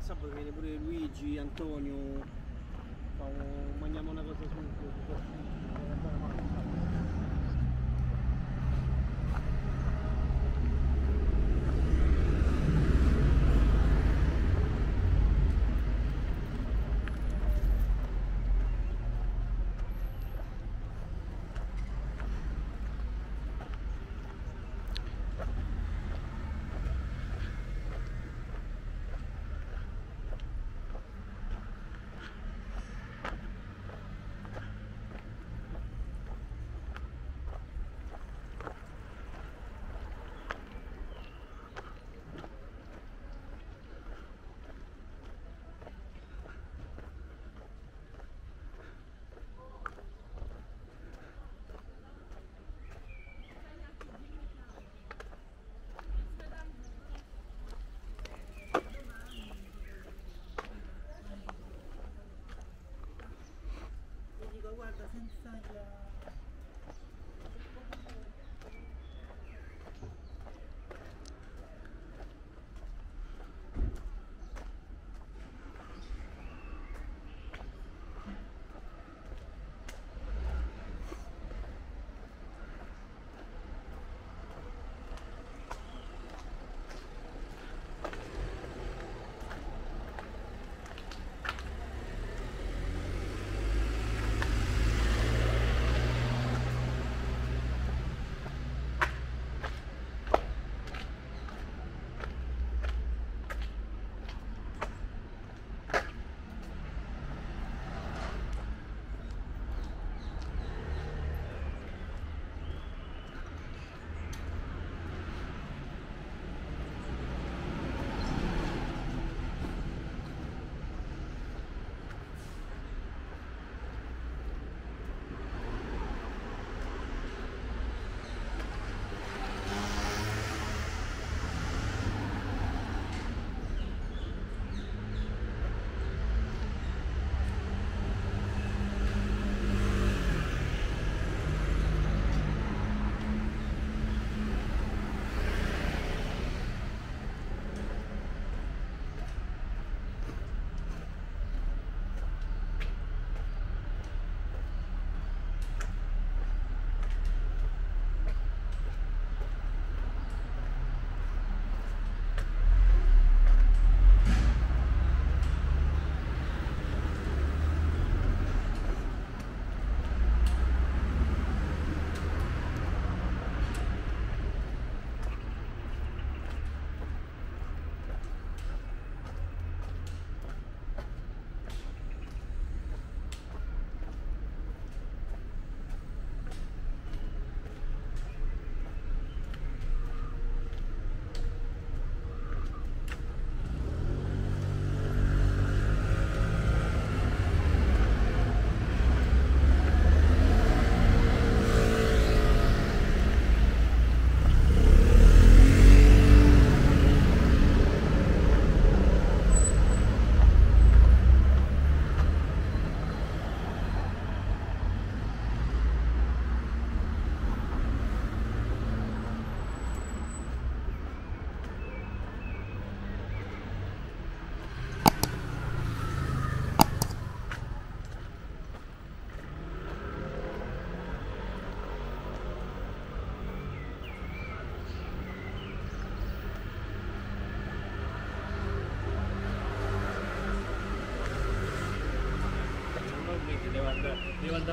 sabato viene pure Luigi, Antonio, Famo- mangiamo una cosa su su- 我先上一个。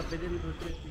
सब बेचे नहीं सोचते